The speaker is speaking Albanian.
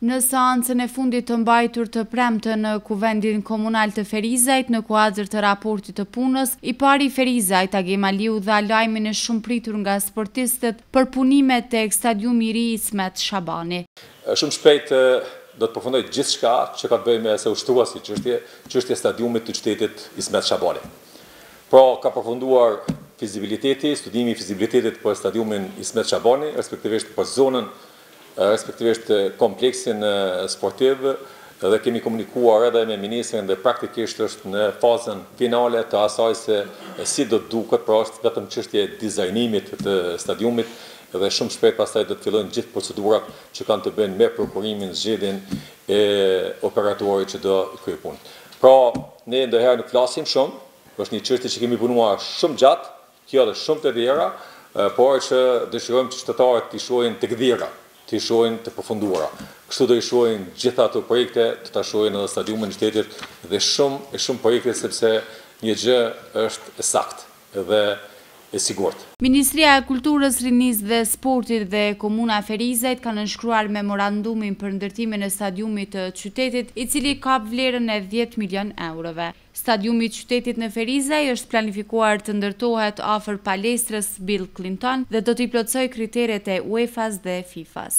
Në seancën e fundit të mbajtur të premten në Kuvendin Komunal të Ferizajt, në kuadër të raportit të punës, i pari i Ferizajt, Agim Aliu dha lajmin e shumëpritur nga sportistët për punimet tek stadiumi i ri Ismet Shabani. Shumë shpejt do të përfundojë gjithçka që ka të bëjë me se u shtrua si çështje, çështja e stadiumit të qytetit Ismet Shabani. Pra, ka përfunduar fizibiliteti, studimi i fizibilitetit për stadiumin Ismet Shabani, respektivisht për zonën respektivisht kompleksin sportiv dhe kemi komunikuar edhe me ministrin dhe praktikisht është në fazën finale të asaj se si do të duket, pra është vetëm çështje e dizajnimit të stadiumit dhe shumë shpejt pastaj do të fillojnë gjithë procedurat që kanë të bëjnë me prokurimin, zgjedhjen e operatorit që do të kryejë punët. Pra, ne ndonjëherë nuk flasim shumë, është një çështje që kemi punuar shumë gjatë, Kjo dhe shumë të tjera, por që dëshirojmë që qytetarët t'i shohin të gdhira, t'i shohin të përfunduara. Kështu do i shohin gjitha ato projekte, do ta shohin edhe stadiumin e qytetit dhe shumë e shumë projekte sepse një gjë është e saktë dhe e sigurt. Ministria e Kulturës, Rinisë dhe Sportit dhe Komuna e Ferizajt kanë nënshkruar memorandumin për ndërtimin e stadiumit të qytetit, i cili kap vlerën e dhjetë milionë eurove. Stadiumi i qytetit në Ferizaj është planifikuar të ndërtohet afër palestrës Bill Klinton dhe do t'i plotësojë kriteret e UEFA-s dhe FIFA-s.